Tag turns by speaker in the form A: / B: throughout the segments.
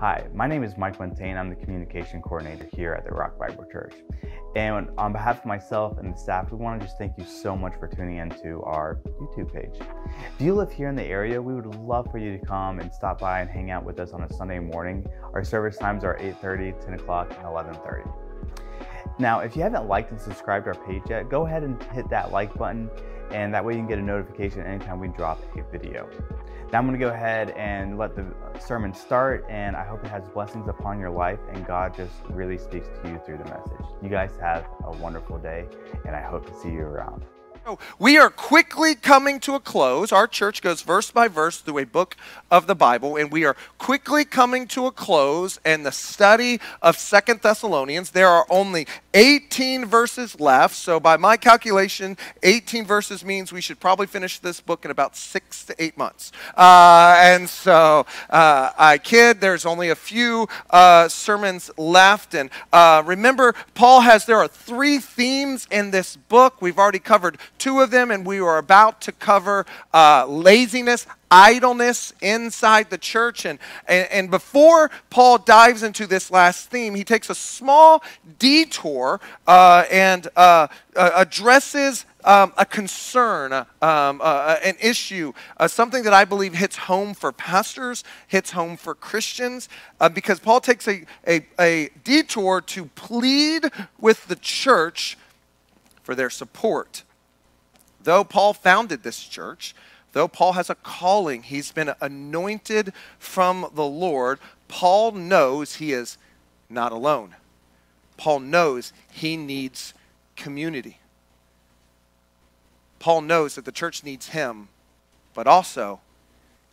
A: Hi, my name is Mike Montaigne. I'm the communication coordinator here at the Rock Bible Church. And on behalf of myself and the staff, we want to just thank you so much for tuning into our YouTube page. If you live here in the area, we would love for you to come and stop by and hang out with us on a Sunday morning. Our service times are 8:30, 10 o'clock, and 11:30. Now, if you haven't liked and subscribed our page yet, go ahead and hit that like button, and that way you can get a notification anytime we drop a video. Now I'm going to go ahead and let the sermon start, and I hope it has blessings upon your life and God just really speaks to you through the message. You guys have a wonderful day, and I hope to see you around.
B: We are quickly coming to a close. Our church goes verse by verse through a book of the Bible, and we are quickly coming to a close in the study of Second Thessalonians. There are only 18 verses left, so by my calculation, 18 verses means we should probably finish this book in about six to eight months. Uh, and so uh, I kid, there's only a few uh, sermons left. And uh, remember, Paul has, there are three themes in this book. We've already covered two of them, and we were about to cover uh, laziness, idleness inside the church. And, and, and, before Paul dives into this last theme, he takes a small detour uh, and uh, uh, addresses um, a concern, um, uh, an issue, uh, something that I believe hits home for pastors, hits home for Christians, uh, because Paul takes a, a, a detour to plead with the church for their support though Paul founded this church, though Paul has a calling, he's been anointed from the Lord, Paul knows he is not alone. Paul knows he needs community. Paul knows that the church needs him, but also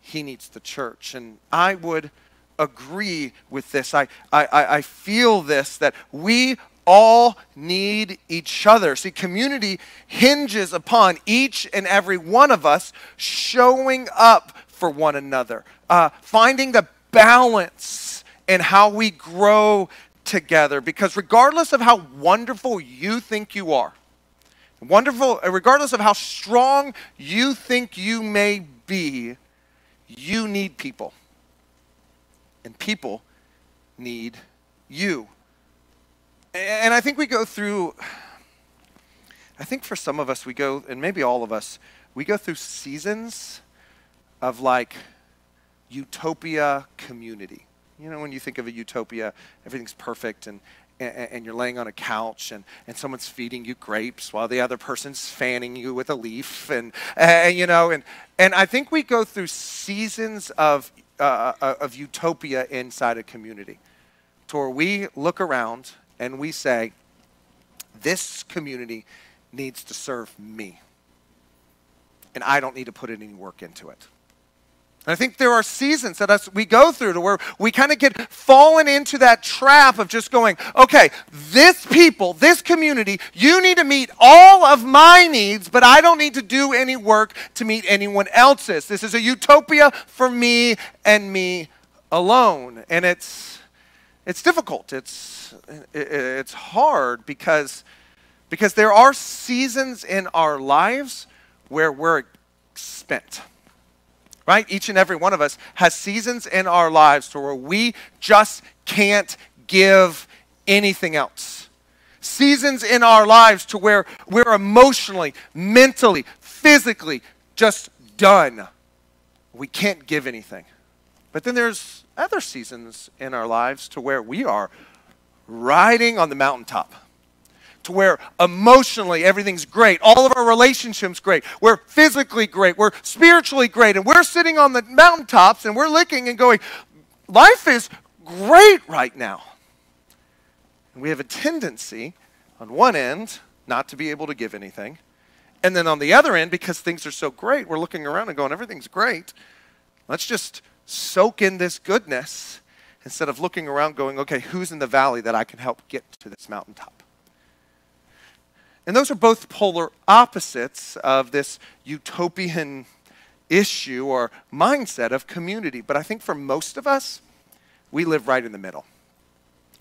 B: he needs the church. And I would agree with this. I, I, I feel this that we all need each other. See, community hinges upon each and every one of us showing up for one another, uh, finding the balance in how we grow together. Because regardless of how wonderful you think you are, wonderful, regardless of how strong you think you may be, you need people. And people need you. And I think we go through, I think for some of us, we go, and maybe all of us, we go through seasons of like utopia community. You know, when you think of a utopia, everything's perfect and, and, and, you're laying on a couch and, and someone's feeding you grapes while the other person's fanning you with a leaf. And, and you know, and, and I think we go through seasons of, uh, uh of utopia inside a community to where we look around and we say, this community needs to serve me. And I don't need to put any work into it. And I think there are seasons that us, we go through to where we kind of get fallen into that trap of just going, okay, this people, this community, you need to meet all of my needs, but I don't need to do any work to meet anyone else's. This is a utopia for me and me alone. And it's, it's difficult. It's it's hard because because there are seasons in our lives where we're spent. Right? Each and every one of us has seasons in our lives to where we just can't give anything else. Seasons in our lives to where we're emotionally, mentally, physically just done. We can't give anything. But then there's other seasons in our lives to where we are riding on the mountaintop to where emotionally everything's great. All of our relationships great. We're physically great. We're spiritually great. And we're sitting on the mountaintops and we're looking and going, life is great right now. And we have a tendency on one end not to be able to give anything. And then on the other end, because things are so great, we're looking around and going, everything's great. Let's just soak in this goodness instead of looking around going, okay, who's in the valley that I can help get to this mountaintop? And those are both polar opposites of this utopian issue or mindset of community. But I think for most of us, we live right in the middle.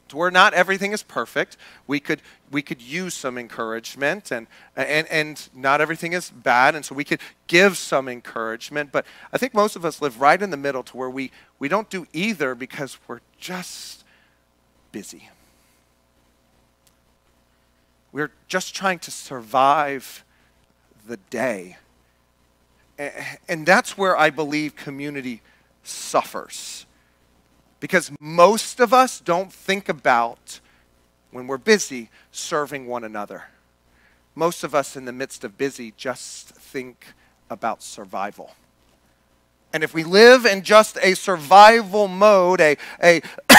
B: To where not everything is perfect. We could, we could use some encouragement, and, and, and not everything is bad, and so we could give some encouragement. But I think most of us live right in the middle to where we, we don't do either because we're just busy. We're just trying to survive the day. And that's where I believe community suffers. Because most of us don't think about, when we're busy, serving one another. Most of us in the midst of busy just think about survival. And if we live in just a survival mode, a, a,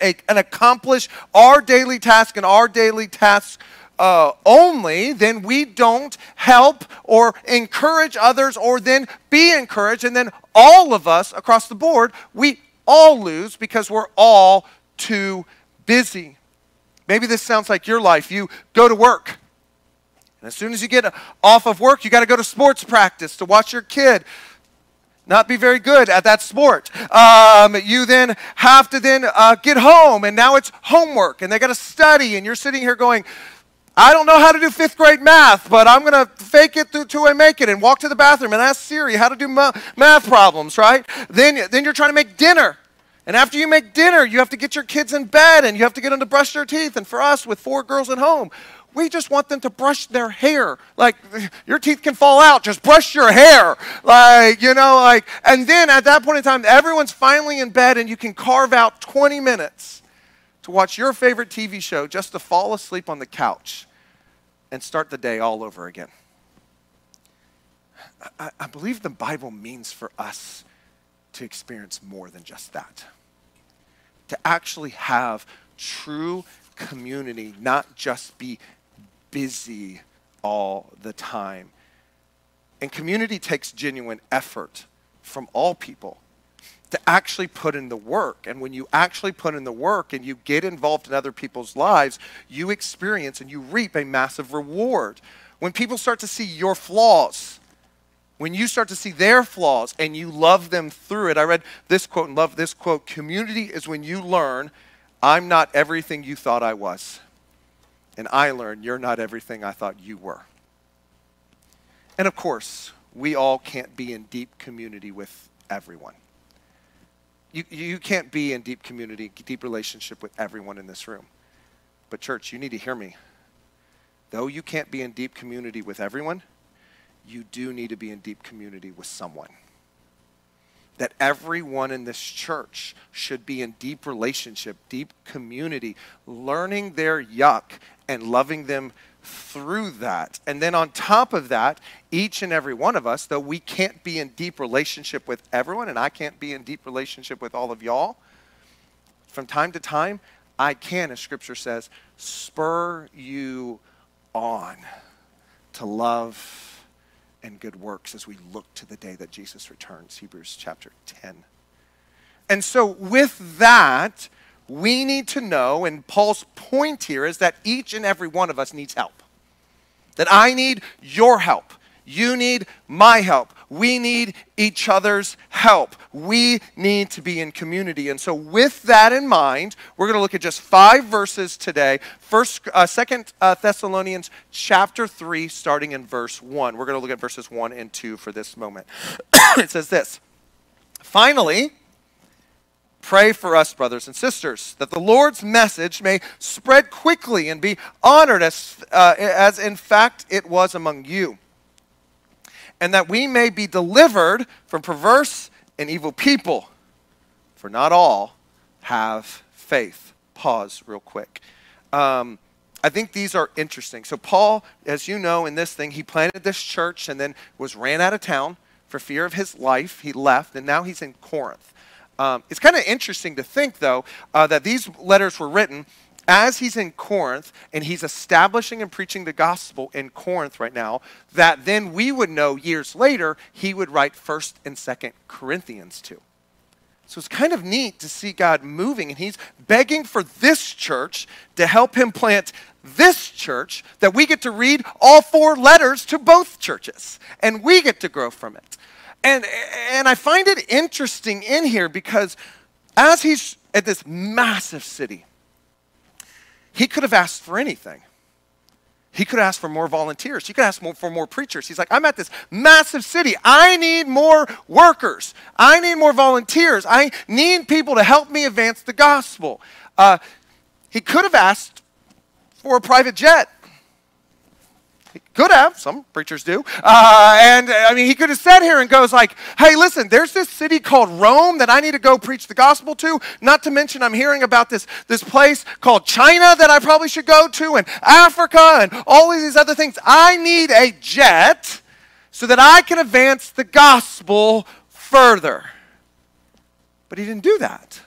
B: a an accomplish our daily task and our daily task uh, only, then we don't help or encourage others or then be encouraged. And then all of us across the board, we all lose because we're all too busy. Maybe this sounds like your life. You go to work. And as soon as you get off of work, you got to go to sports practice to watch your kid not be very good at that sport. Um, you then have to then uh, get home, and now it's homework, and they got to study, and you're sitting here going, I don't know how to do fifth grade math, but I'm going to fake it through till I make it and walk to the bathroom and ask Siri how to do ma- math problems, right? Then, then you're trying to make dinner. And after you make dinner, you have to get your kids in bed and you have to get them to brush their teeth. And for us, with four girls at home, we just want them to brush their hair. Like, your teeth can fall out, just brush your hair. Like, you know, like, and then at that point in time, everyone's finally in bed and you can carve out 20 minutes to watch your favorite TV show just to fall asleep on the couch and start the day all over again. I, I, believe the Bible means for us to experience more than just that. To actually have true community, not just be busy all the time. And community takes genuine effort from all people to actually put in the work. And when you actually put in the work and you get involved in other people's lives, you experience and you reap a massive reward. When people start to see your flaws, when you start to see their flaws and you love them through it, I read this quote and love this quote community is when you learn, I'm not everything you thought I was. And I learn, you're not everything I thought you were. And of course, we all can't be in deep community with everyone you, you can't be in deep community, deep relationship with everyone in this room. But, church, you need to hear me. Though you can't be in deep community with everyone, you do need to be in deep community with someone. That everyone in this church should be in deep relationship, deep community, learning their yuck and loving them through that. And then on top of that, each and every one of us, though we can't be in deep relationship with everyone, and I can't be in deep relationship with all of y'all, from time to time, I can, as Scripture says, spur you on to love and good works as we look to the day that Jesus returns. Hebrews chapter 10. And so, with that, we need to know, and Paul's point here is that each and every one of us needs help. That I need your help. You need my help. We need each other's help. We need to be in community. And so, with that in mind, we're going to look at just five verses today. First, uh, Second uh, Thessalonians chapter three, starting in verse one. We're going to look at verses one and two for this moment. it says this. Finally, Pray for us, brothers and sisters, that the Lord's message may spread quickly and be honored as, uh, as in fact it was among you, and that we may be delivered from perverse and evil people, for not all have faith. Pause real quick. Um, I think these are interesting. So, Paul, as you know, in this thing, he planted this church and then was ran out of town for fear of his life. He left, and now he's in Corinth. Um, it's kind of interesting to think, though, uh, that these letters were written as he's in Corinth and he's establishing and preaching the gospel in Corinth right now, that then we would know years later he would write 1st and 2nd Corinthians to. So it's kind of neat to see God moving, and he's begging for this church to help him plant this church that we get to read all four letters to both churches, and we get to grow from it. And, and I find it interesting in here because as he's at this massive city, he could have asked for anything. He could ask for more volunteers. He could ask more, for more preachers. He's like, I'm at this massive city. I need more workers. I need more volunteers. I need people to help me advance the gospel. Uh, he could have asked for a private jet. He could have. Some preachers do. Uh, and I mean, he could have sat here and goes like, "Hey, listen, there's this city called Rome that I need to go preach the gospel to. Not to mention, I'm hearing about this this place called China that I probably should go to, and Africa, and all of these other things. I need a jet so that I can advance the gospel further." But he didn't do that.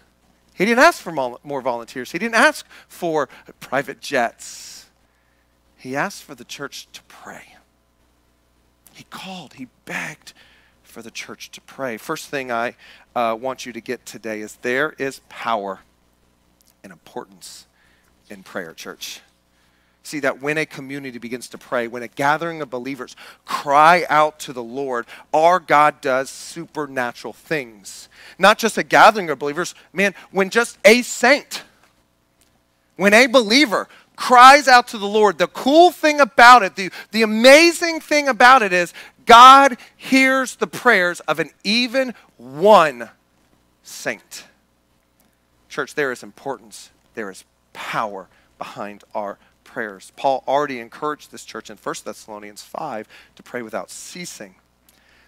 B: He didn't ask for more volunteers. He didn't ask for private jets. He asked for the church to pray. He called, he begged for the church to pray. First thing I uh, want you to get today is there is power and importance in prayer, church. See that when a community begins to pray, when a gathering of believers cry out to the Lord, our God does supernatural things. Not just a gathering of believers, man, when just a saint, when a believer cries out to the Lord. The cool thing about it, the, the amazing thing about it is God hears the prayers of an even one saint. Church, there is importance, there is power behind our prayers. Paul already encouraged this church in 1 Thessalonians 5 to pray without ceasing.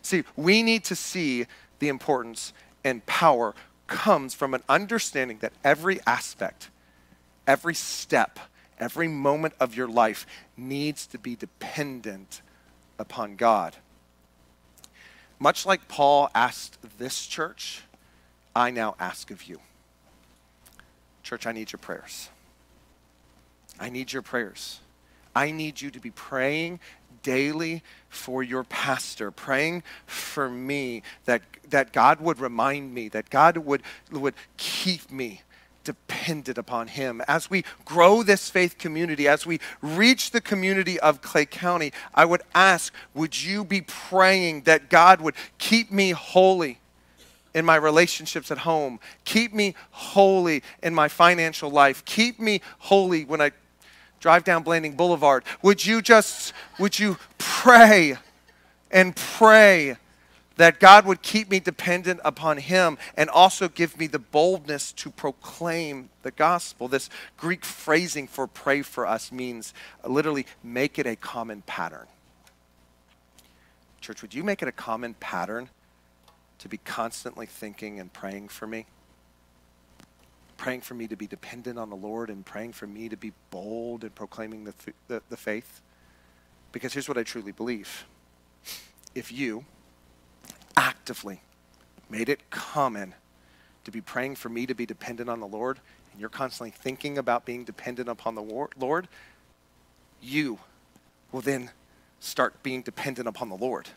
B: See, we need to see the importance and power comes from an understanding that every aspect, every step, Every moment of your life needs to be dependent upon God. Much like Paul asked this church, I now ask of you. Church, I need your prayers. I need your prayers. I need you to be praying daily for your pastor, praying for me that, that God would remind me, that God would, would keep me dependent upon Him. As we grow this faith community, as we reach the community of Clay County, I would ask, would you be praying that God would keep me holy? in my relationships at home. Keep me holy in my financial life. Keep me holy when I drive down Blanding Boulevard. Would you just, would you pray and pray that God would keep me dependent upon Him and also give me the boldness to proclaim the gospel. This Greek phrasing for pray for us means literally make it a common pattern. Church, would you make it a common pattern to be constantly thinking and praying for me? Praying for me to be dependent on the Lord and praying for me to be bold in proclaiming the, the, the faith? Because here's what I truly believe. If you, actively made it common to be praying for me to be dependent on the Lord, and you're constantly thinking about being dependent upon the Lord, you will then start being dependent upon the Lord.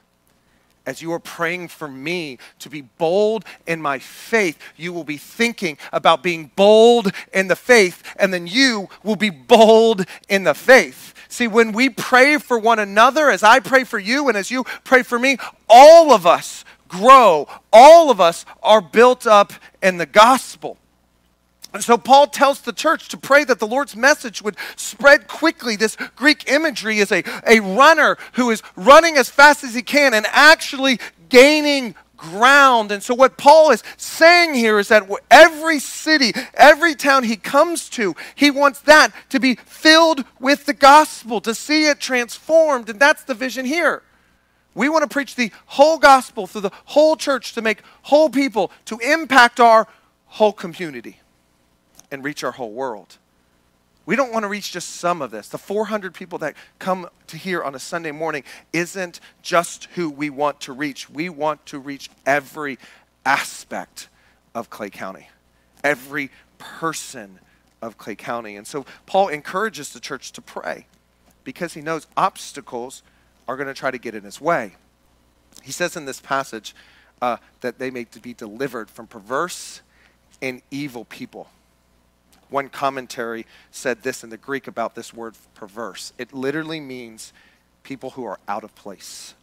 B: As you are praying for me to be bold in my faith, you will be thinking about being bold in the faith, and then you will be bold in the faith. See, when we pray for one another, as I pray for you and as you pray for me, all of us grow. All of us are built up in the gospel. And so Paul tells the church to pray that the Lord's message would spread quickly. This Greek imagery is a, a runner who is running as fast as he can and actually gaining ground. And so, what Paul is saying here is that every city, every town he comes to, he wants that to be filled with the gospel, to see it transformed. And that's the vision here. We want to preach the whole gospel through the whole church to make whole people, to impact our whole community and reach our whole world. We don't want to reach just some of this. The 400 people that come to here on a Sunday morning isn't just who we want to reach. We want to reach every aspect of Clay County, every person of Clay County. And so Paul encourages the church to pray because he knows obstacles are going to try to get in his way. He says in this passage uh, that they may be delivered from perverse and evil people. One commentary said this in the Greek about this word perverse. It literally means people who are out of place.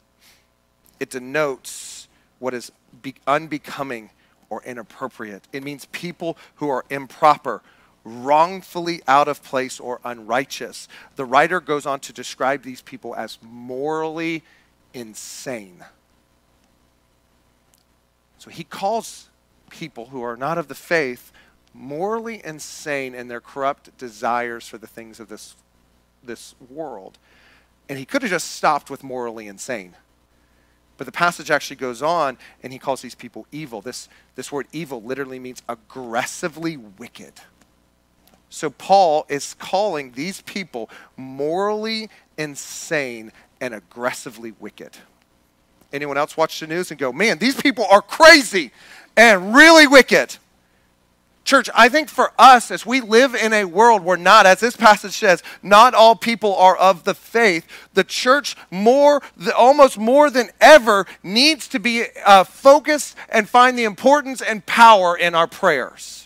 B: It denotes what is be- unbecoming or inappropriate. It means people who are improper wrongfully out of place or unrighteous. The writer goes on to describe these people as morally insane. So he calls people who are not of the faith morally insane in their corrupt desires for the things of this, this world. And he could have just stopped with morally insane. But the passage actually goes on and he calls these people evil. This, this word evil literally means aggressively wicked. So Paul is calling these people morally insane and aggressively wicked. Anyone else watch the news and go, man, these people are crazy and really wicked? Church, I think for us, as we live in a world where not, as this passage says, not all people are of the faith, the church more, the, almost more than ever, needs to be uh, focused and find the importance and power in our prayers.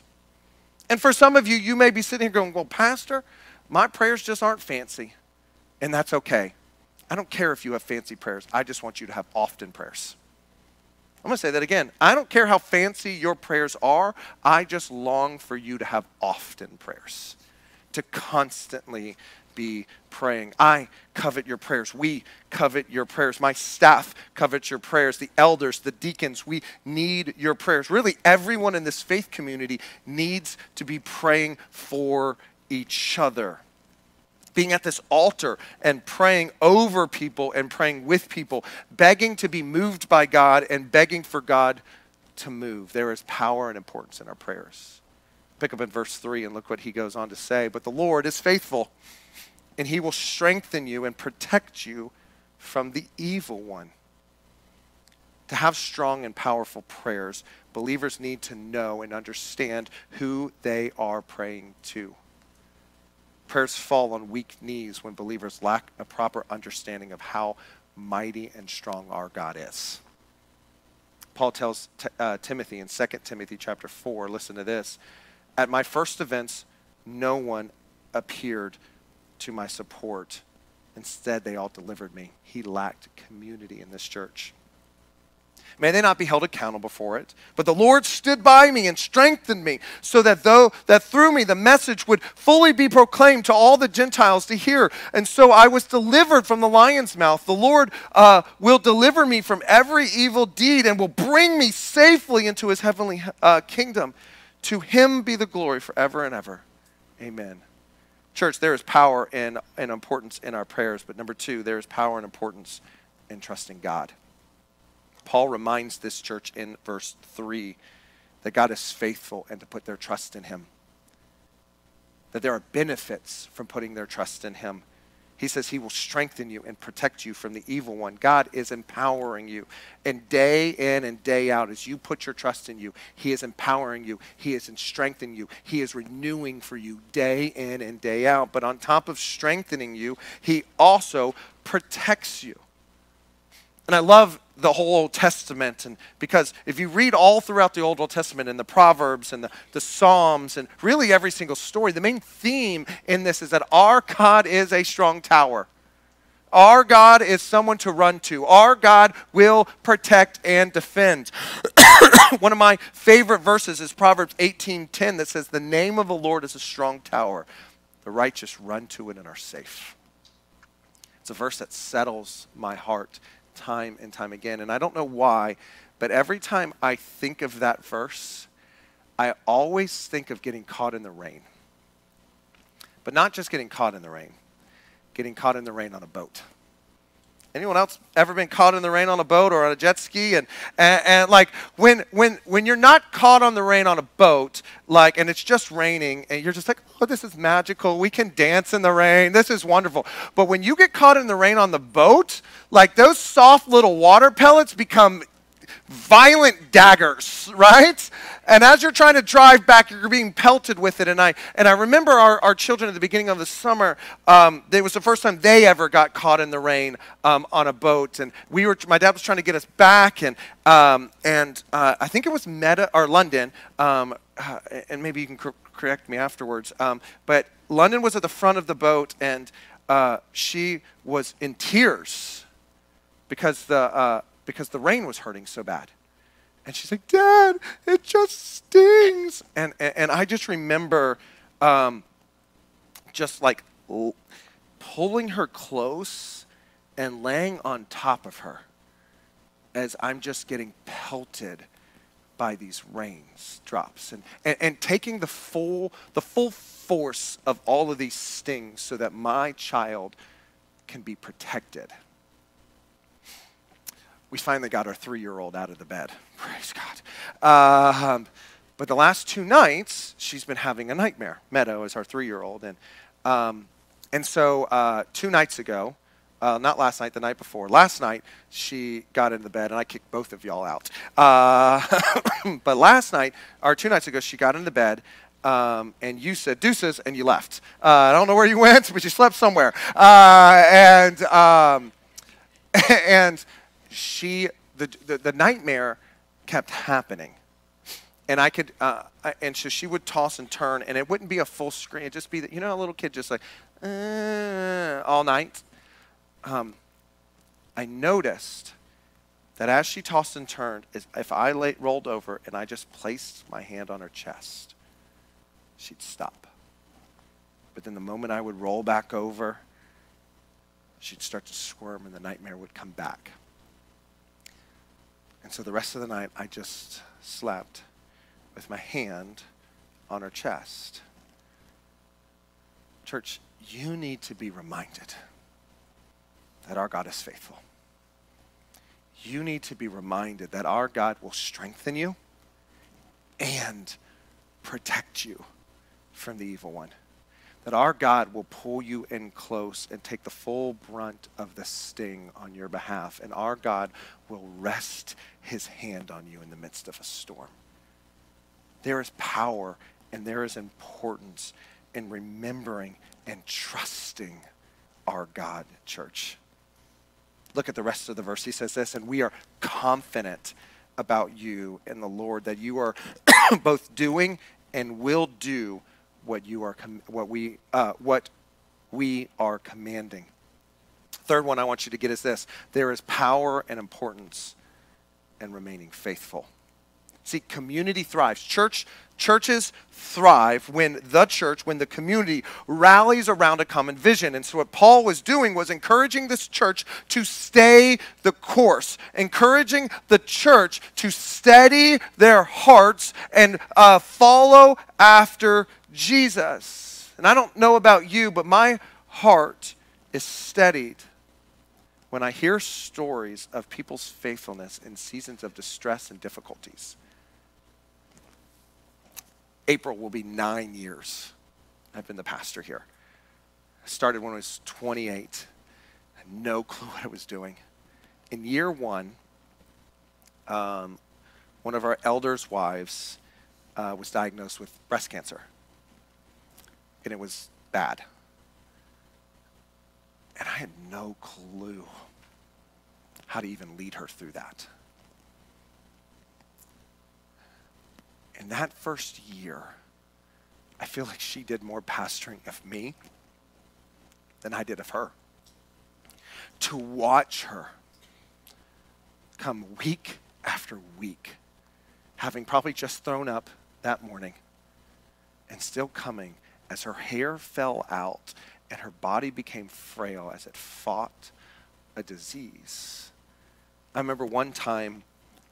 B: And for some of you, you may be sitting here going, Well, Pastor, my prayers just aren't fancy. And that's okay. I don't care if you have fancy prayers, I just want you to have often prayers. I'm going to say that again. I don't care how fancy your prayers are. I just long for you to have often prayers, to constantly be praying. I covet your prayers. We covet your prayers. My staff covets your prayers. The elders, the deacons, we need your prayers. Really, everyone in this faith community needs to be praying for each other being at this altar and praying over people and praying with people, begging to be moved by God and begging for God to move. There is power and importance in our prayers. Pick up in verse 3 and look what he goes on to say. But the Lord is faithful, and he will strengthen you and protect you from the evil one. To have strong and powerful prayers, believers need to know and understand who they are praying to. Prayers fall on weak knees when believers lack a proper understanding of how mighty and strong our God is. Paul tells t- uh, Timothy in 2 Timothy chapter 4, listen to this. At my first events, no one appeared to my support. Instead, they all delivered me. He lacked community in this church. May they not be held accountable for it. But the Lord stood by me and strengthened me, so that though that through me the message would fully be proclaimed to all the Gentiles to hear. And so I was delivered from the lion's mouth. The Lord uh, will deliver me from every evil deed and will bring me safely into his heavenly uh, kingdom. To him be the glory forever and ever. Amen. Church, there is power and, and importance in our prayers, but number two, there is power and importance in trusting God. Paul reminds this church in verse 3 that God is faithful and to put their trust in Him. That there are benefits from putting their trust in Him. He says He will strengthen you and protect you from the evil one. God is empowering you. And day in and day out, as you put your trust in you, He is empowering you. He is strengthening you. He is renewing for you day in and day out. But on top of strengthening you, He also protects you. And I love the whole Old Testament. And because if you read all throughout the Old, Old Testament and the Proverbs and the, the Psalms and really every single story, the main theme in this is that our God is a strong tower. Our God is someone to run to. Our God will protect and defend. One of my favorite verses is Proverbs 18:10 that says, "The name of the Lord is a strong tower. The righteous run to it and are safe." It's a verse that settles my heart time and time again. And I don't know why, but every time I think of that verse, I always think of getting caught in the rain. But not just getting caught in the rain, getting caught in the rain on a boat. Anyone else ever been caught in the rain on a boat or on a jet ski? And, and, and, like when, when, when you're not caught on the rain on a boat, like, and it's just raining, and you're just like, oh, this is magical. We can dance in the rain. This is wonderful. But when you get caught in the rain on the boat, like those soft little water pellets become violent daggers, right? And as you're trying to drive back, you're being pelted with it. And I, and I remember our, our children at the beginning of the summer, um, it was the first time they ever got caught in the rain um, on a boat. And we were, my dad was trying to get us back. And, um, and uh, I think it was Meadow, or London, um, uh, and maybe you can cor- correct me afterwards. Um, but London was at the front of the boat, and uh, she was in tears because the, uh, because the rain was hurting so bad. And she's like, Dad, it just stings. And, and, and I just remember um, just like pulling her close and laying on top of her as I'm just getting pelted by these rains drops and, and, and taking the full the full force of all of these stings so that my child can be protected we finally got our three-year-old out of the bed praise god um, but the last two nights she's been having a nightmare meadow is our three-year-old and um, and so uh, two nights ago uh, not last night, the night before. Last night, she got into the bed, and I kicked both of y'all out. Uh, but last night, or two nights ago, she got into the bed, um, and you said deuces, and you left. Uh, I don't know where you went, but you slept somewhere. Uh, and um, and she, the, the, the, nightmare kept happening. And I could, uh, and so she would toss and turn, and it wouldn't be a full screen. It'd just be, that, you know, a little kid just like, uh, all night um, I noticed that as she tossed and turned, if I lay, rolled over and I just placed my hand on her chest, she'd stop. But then the moment I would roll back over, she'd start to squirm and the nightmare would come back. And so the rest of the night, I just slept with my hand on her chest. Church, you need to be reminded that our God is faithful. You need to be reminded that our God will strengthen you and protect you from the evil one. That our God will pull you in close and take the full brunt of the sting on your behalf. And our God will rest his hand on you in the midst of a storm. There is power and there is importance in remembering and trusting our God, church. Look at the rest of the verse. He says this, and we are confident about you in the Lord that you are both doing and will do what you are what we uh, what we are commanding. Third one I want you to get is this: there is power and importance in remaining faithful. See, community thrives. Church churches thrive when the church, when the community rallies around a common vision. And so what Paul was doing was encouraging this church to stay the course, encouraging the church to steady their hearts and uh, follow after Jesus. And I don't know about you, but my heart is steadied when I hear stories of people's faithfulness in seasons of distress and difficulties. April will be nine years I've been the pastor here. I started when I was 28. I had no clue what I was doing. In year one, um, one of our elders' wives uh, was diagnosed with breast cancer. And it was bad. And I had no clue how to even lead her through that. in that first year, I feel like she did more pastoring of me than I did of her. To watch her come week after week, having probably just thrown up that morning, and still coming as her hair fell out and her body became frail as it fought a disease. I remember one time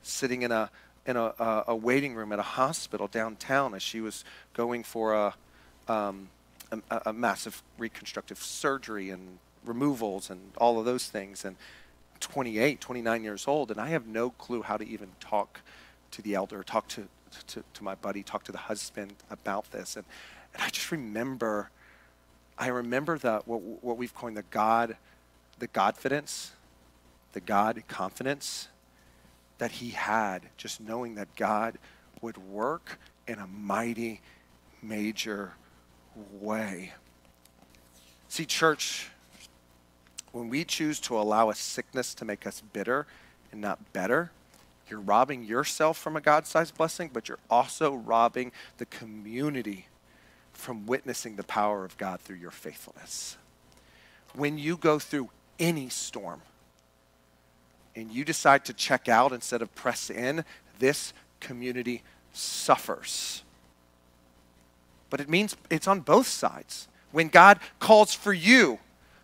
B: sitting in a in a, a, a, waiting room at a hospital downtown as she was going for a, um, a, a, massive reconstructive surgery and removals and all of those things. And 28, 29 years old, and I have no clue how to even talk to the elder, talk to, to, to my buddy, talk to the husband about this. And, and I just remember, I remember the, what, what we've coined the God, the Godfidence, the God confidence that he had, just knowing that God would work in a mighty, major way. See, church, when we choose to allow a sickness to make us bitter and not better, you're robbing yourself from a God sized blessing, but you're also robbing the community from witnessing the power of God through your faithfulness. When you go through any storm, and you decide to check out instead of press in, this community suffers. but it means it's on both sides. When God calls for you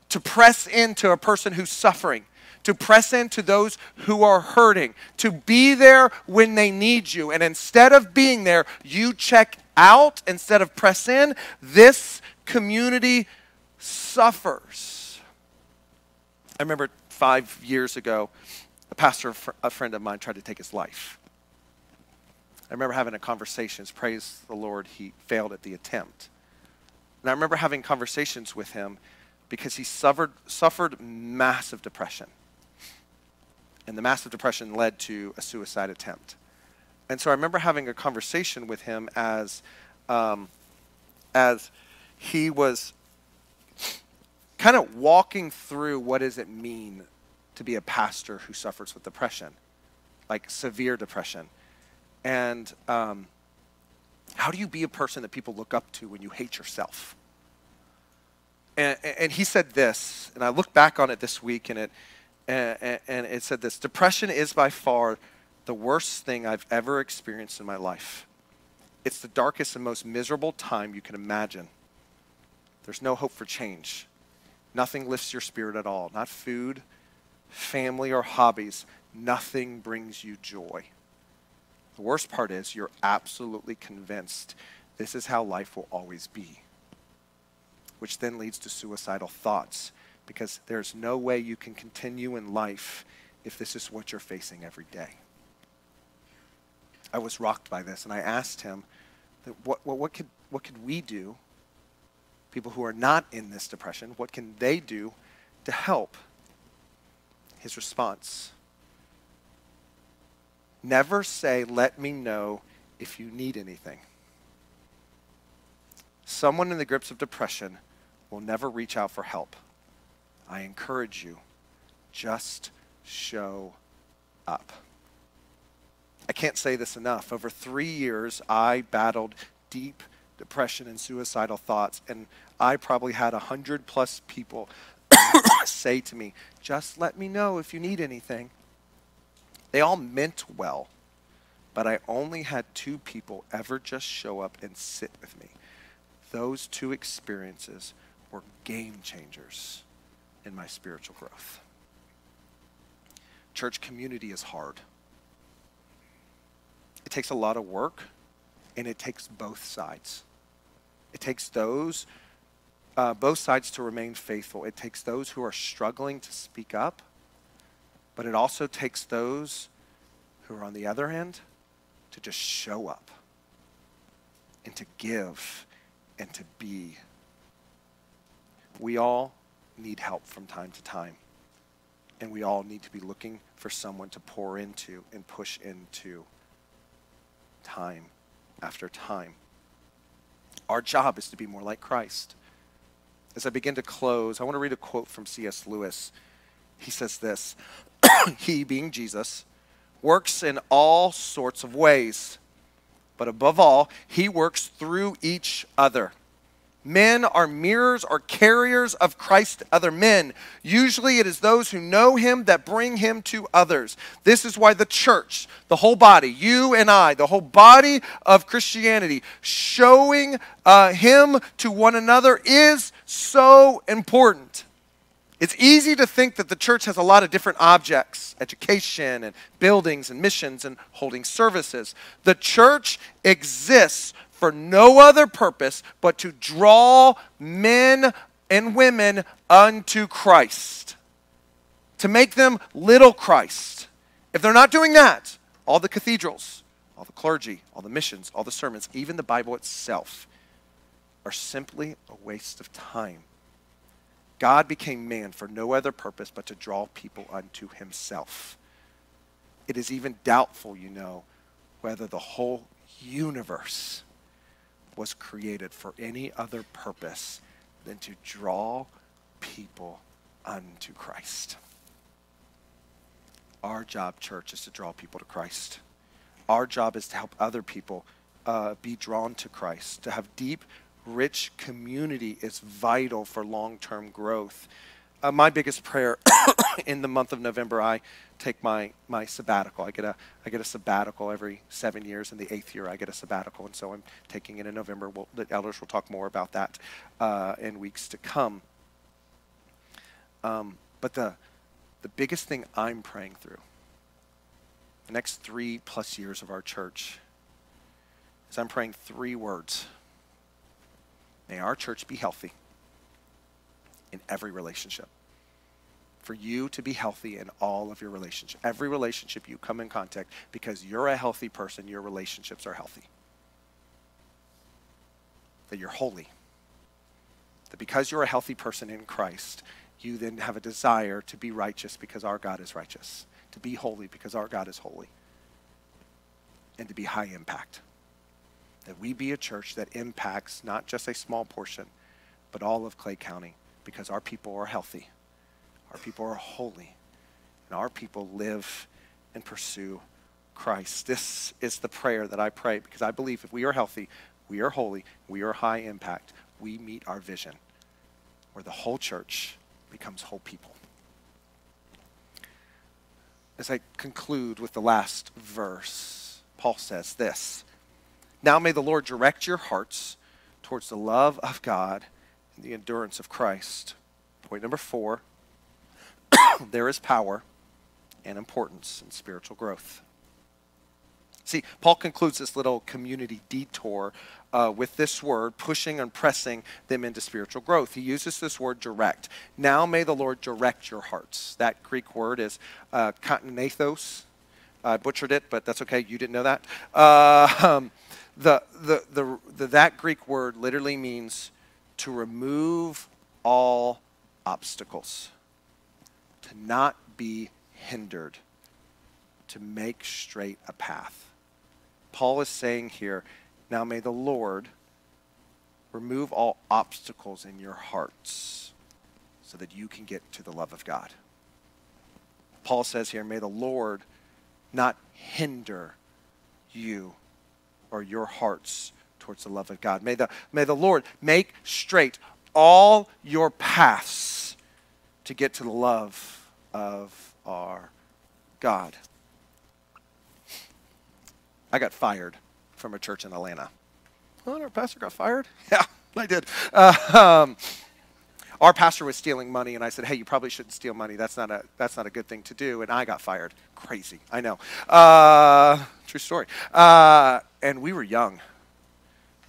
B: to press into a person who's suffering, to press into those who are hurting, to be there when they need you. And instead of being there, you check out instead of press in. This community suffers. I remember five years ago, a pastor, a friend of mine, tried to take his life. I remember having a conversation. Praise the Lord, he failed at the attempt. And I remember having conversations with him because he suffered, suffered massive depression. And the massive depression led to a suicide attempt. And so I remember having a conversation with him as, um, as he was kind of walking through what does it mean to be a pastor who suffers with depression, like severe depression. And um, how do you be a person that people look up to when you hate yourself? And, and he said this, and I look back on it this week, and it, and, and it said this Depression is by far the worst thing I've ever experienced in my life. It's the darkest and most miserable time you can imagine. There's no hope for change. Nothing lifts your spirit at all. Not food, family, or hobbies. Nothing brings you joy. The worst part is you're absolutely convinced this is how life will always be, which then leads to suicidal thoughts because there's no way you can continue in life if this is what you're facing every day. I was rocked by this, and I asked him, what, what, what, could, what could we do, people who are not in this depression, what can they do to help? His response Never say, let me know if you need anything. Someone in the grips of depression will never reach out for help. I encourage you, just show up. I can't say this enough. Over three years, I battled deep depression and suicidal thoughts, and I probably had a hundred plus people say to me, just let me know if you need anything. They all meant well, but I only had two people ever just show up and sit with me. Those two experiences were game changers in my spiritual growth. Church community is hard. It takes a lot of work, and it takes both sides. It takes those, uh, both sides to remain faithful. It takes those who are struggling to speak up, but it also takes those who are on the other end to just show up and to give and to be. We all need help from time to time. And we all need to be looking for someone to pour into and push into time after time. Our job is to be more like Christ. As I begin to close, I want to read a quote from C.S. Lewis. He says this He, being Jesus, works in all sorts of ways, but above all, he works through each other. Men are mirrors or carriers of Christ to other men. Usually it is those who know him that bring him to others. This is why the church, the whole body, you and I, the whole body of Christianity, showing uh, him to one another is so important. It's easy to think that the church has a lot of different objects education and buildings and missions and holding services. The church exists for no other purpose but to draw men and women unto Christ, to make them little Christ. If they're not doing that, all the cathedrals, all the clergy, all the missions, all the sermons, even the Bible itself, are simply a waste of time. God became man for no other purpose but to draw people unto himself. It is even doubtful, you know, whether the whole universe was created for any other purpose than to draw people unto Christ. Our job, church, is to draw people to Christ. Our job is to help other people uh, be drawn to Christ. To have deep, rich community is vital for long term growth. Uh, my biggest prayer in the month of November, I take my, my sabbatical. I get, a, I get a sabbatical every seven years. In the eighth year, I get a sabbatical. And so I'm taking it in November. We'll, the elders will talk more about that uh, in weeks to come. Um, but the, the biggest thing I'm praying through, the next three plus years of our church, is I'm praying three words. May our church be healthy in every relationship. For you to be healthy in all of your relationships. Every relationship you come in contact, because you're a healthy person, your relationships are healthy. That you're holy. That because you're a healthy person in Christ, you then have a desire to be righteous because our God is righteous, to be holy because our God is holy, and to be high impact. That we be a church that impacts not just a small portion, but all of Clay County because our people are healthy, our people are holy, and our people live and pursue Christ. This is the prayer that I pray because I believe if we are healthy, we are holy, we are high impact, we meet our vision where the whole church becomes whole people. As I conclude with the last verse, Paul says this Now may the Lord direct your hearts towards the love of God the endurance of Christ. Point number four there is power and importance in spiritual growth. See, Paul concludes this little community detour uh, with this word, pushing and pressing them into spiritual growth. He uses this word direct. Now may the Lord direct your hearts. That Greek word is uh, katanathos. I butchered it, but that's okay. You didn't know that. Uh, um, the, the, the, the, that Greek word literally means to remove all obstacles, to not be hindered, to make straight a path. Paul is saying here, now may the Lord remove all obstacles in your hearts so that you can get to the love of God. Paul says here, may the Lord not hinder you or your hearts towards the love of God. May the, may the Lord make straight all your paths to get to the love of our God. I got fired from a church in Atlanta. Oh, our pastor got fired? Yeah, I did. Uh, um, our pastor was stealing money, and I said, "Hey, you probably shouldn't steal money. That's not a that's not a good thing to do." And I got fired. Crazy, I know. Uh, true story. Uh, and we were young.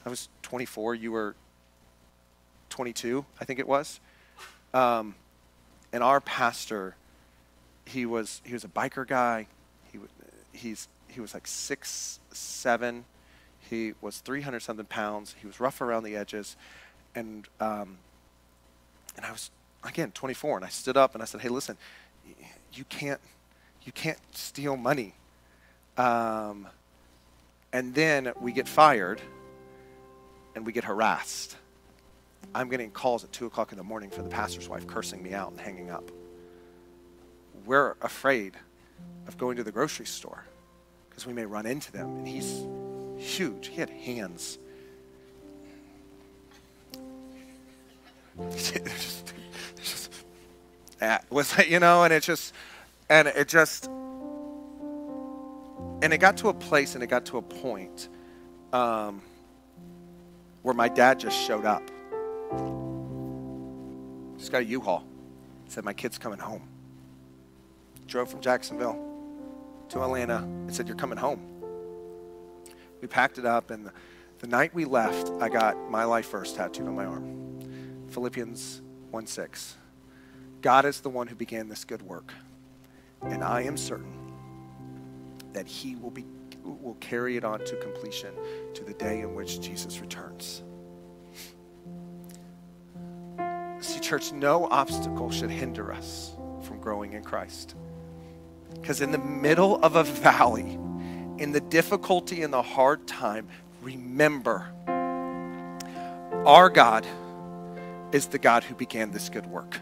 B: I was 24. You were 22, I think it was. Um, and our pastor, he was he was a biker guy. He he's he was like six seven. He was 300 something pounds. He was rough around the edges, and um, and I was again 24, and I stood up and I said, "Hey, listen, you can't you can't steal money." Um, and then we get fired, and we get harassed. I'm getting calls at two o'clock in the morning for the pastor's wife cursing me out and hanging up. We're afraid of going to the grocery store because we may run into them. And he's huge. He had hands. just, just, was you know, and it just, and it just, and it got to a place and it got to a point um, where my dad just showed up. Just got a U-Haul. Said my kid's coming home. Drove from Jacksonville to Atlanta and said, You're coming home. We packed it up, and the, the night we left, I got my life verse tattooed on my arm Philippians 1 6. God is the one who began this good work, and I am certain that He will, be, will carry it on to completion to the day in which Jesus returns. See, church, no obstacle should hinder us from growing in Christ. Because in the middle of a valley, in the difficulty and the hard time, remember our God is the God who began this good work.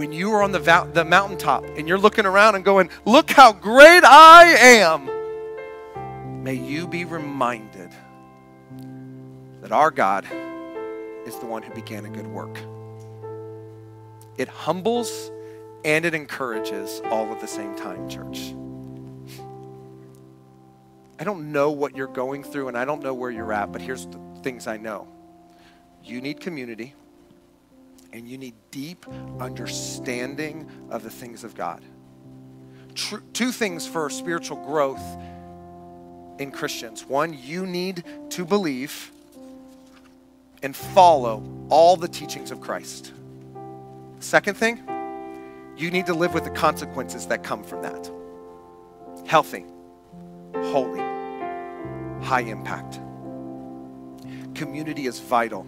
B: When you are on the, val- the mountaintop and you're looking around and going, Look how great I am, may you be reminded that our God is the one who began a good work. it humbles and it encourages all at the same time, church. I don't know what you're going through and I don't know where you're at, but here's the things I know. You need community and you need deep understanding of the things of God. Two things for spiritual growth in Christians. One, you need to believe and follow all the teachings of Christ. Second thing, you need to live with the consequences that come from that. Healthy, holy, high impact. Community is vital.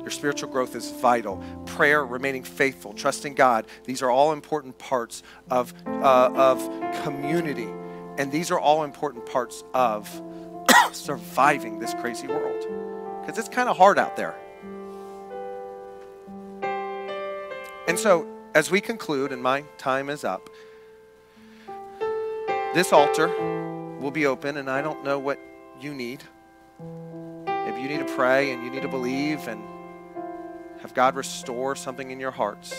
B: Your spiritual growth is vital. Prayer, remaining faithful, trusting God, these are all important parts of, uh, of community. And these are all important parts of surviving this crazy world. Because it's kind of hard out there. And so, as we conclude, and my time is up, this altar will be open, and I don't know what you need. If you need to pray and you need to believe and have God restore something in your hearts.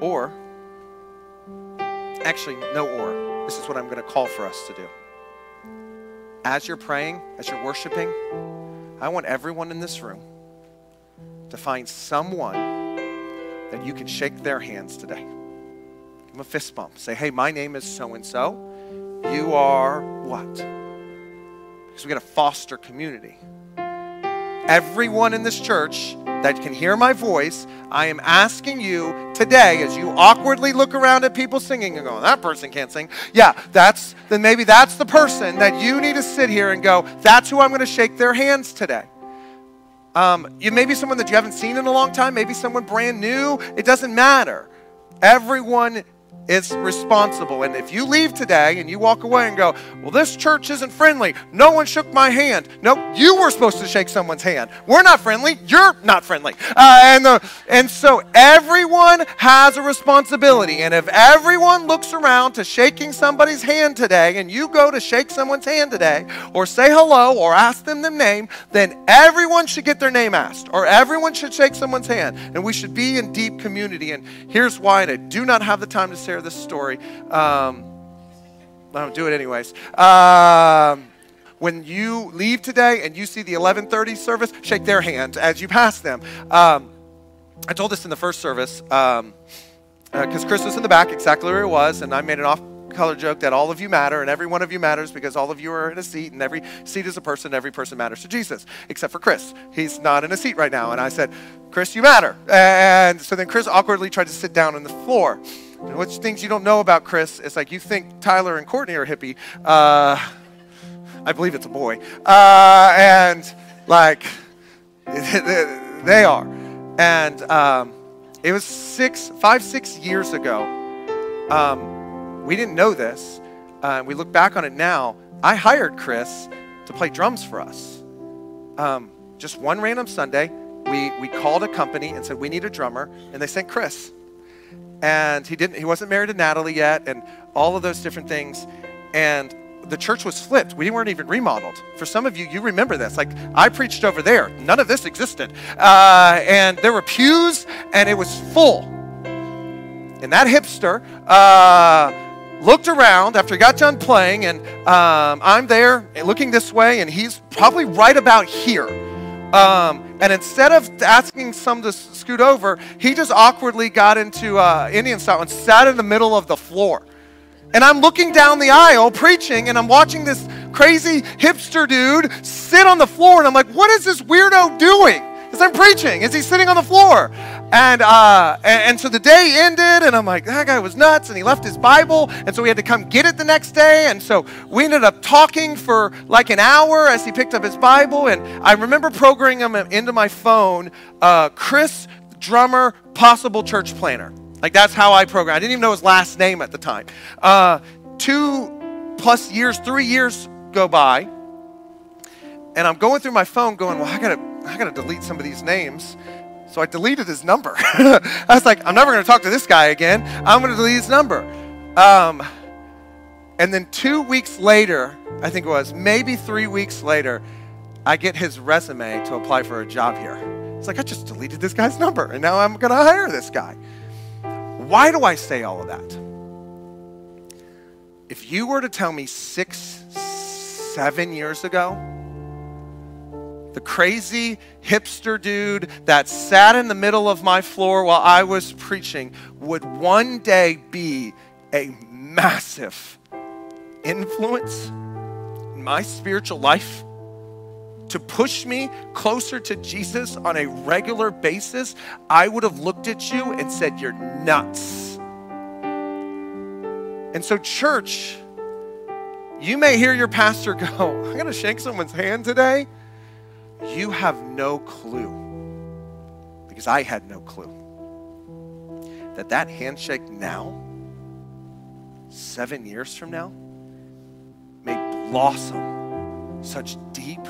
B: Or, actually, no or. This is what I'm going to call for us to do. As you're praying, as you're worshiping, I want everyone in this room to find someone that you can shake their hands today. Give them a fist bump. Say, hey, my name is so and so. You are what? Because we got to foster community. Everyone in this church that can hear my voice, I am asking you today as you awkwardly look around at people singing and go, that person can't sing. Yeah, that's then maybe that's the person that you need to sit here and go, that's who I'm going to shake their hands today. Um, you maybe someone that you haven't seen in a long time, maybe someone brand new. It doesn't matter. Everyone is responsible. And if you leave today and you walk away and go, Well, this church isn't friendly, no one shook my hand. No, nope, you were supposed to shake someone's hand. We're not friendly, you're not friendly. Uh, and, the, and so everyone has a responsibility. And if everyone looks around to shaking somebody's hand today and you go to shake someone's hand today or say hello or ask them the name, then everyone should get their name asked or everyone should shake someone's hand. And we should be in deep community. And here's why, and I do not have the time to say share this story. Um, I don't do it anyways. Um, when you leave today and you see the 11:30 service, shake their hand as you pass them. Um, I told this in the first service because um, uh, Chris was in the back, exactly where he was, and I made an off color joke that all of you matter and every one of you matters because all of you are in a seat and every seat is a person and every person matters to jesus except for chris he's not in a seat right now and i said chris you matter and so then chris awkwardly tried to sit down on the floor which things you don't know about Chris is like you think Tyler and Courtney are hippie. Uh, I believe it's a boy. Uh, and like, they are. And um, it was six, five, six years ago. Um, we didn't know this. Uh, we look back on it now. I hired Chris to play drums for us. Um, just one random Sunday, we, we called a company and said, We need a drummer. And they sent Chris and he didn't he wasn't married to Natalie yet and all of those different things and the church was flipped. We weren't even remodeled. For some of you, you remember this. Like, I preached over there. None of this existed. Uh, and there were pews, and it was full. And that hipster uh, looked around after he got done playing, and um, I'm there looking this way, and he's probably right about here. Um, and instead of asking some to scoot over, he just awkwardly got into uh, Indian style and sat in the middle of the floor. And I'm looking down the aisle preaching, and I'm watching this crazy hipster dude sit on the floor, and I'm like, what is this weirdo doing? As I'm preaching, is he sitting on the floor? And, uh, and, and so the day ended, and I'm like, that guy was nuts, and he left his Bible, and so we had to come get it the next day. And so we ended up talking for like an hour as he picked up his Bible. And I remember programming him into my phone, uh, Chris Drummer, possible church planner. Like that's how I programmed. I didn't even know his last name at the time. Uh, two plus years, three years go by, and I'm going through my phone, going, "Well, I gotta, I gotta delete some of these names." So I deleted his number. I was like, I'm never going to talk to this guy again. I'm going to delete his number. Um, and then two weeks later, I think it was, maybe three weeks later, I get his resume to apply for a job here. It's like I just deleted this guy's number and now I'm going to hire this guy. Why do I say all of that? If you were to tell me six, seven years ago, the crazy hipster dude that sat in the middle of my floor while I was preaching would one day be a massive influence in my spiritual life to push me closer to Jesus on a regular basis, I would have looked at you and said, You're nuts. And so, church, you may hear your pastor go, I'm going to shake someone's hand today. You have no clue, because I had no clue, that that handshake now, seven years from now, may blossom such deep,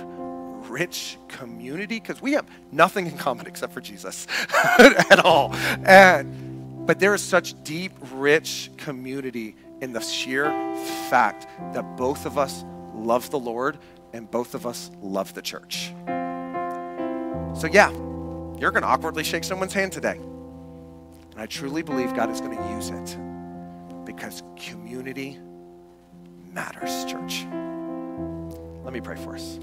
B: rich community because we have nothing in common except for Jesus at all. And but there is such deep, rich community in the sheer fact that both of us love the Lord and both of us love the church. So, yeah, you're going to awkwardly shake someone's hand today. And I truly believe God is going to use it because community matters, church. Let me pray for us.